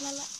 la la.